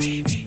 baby.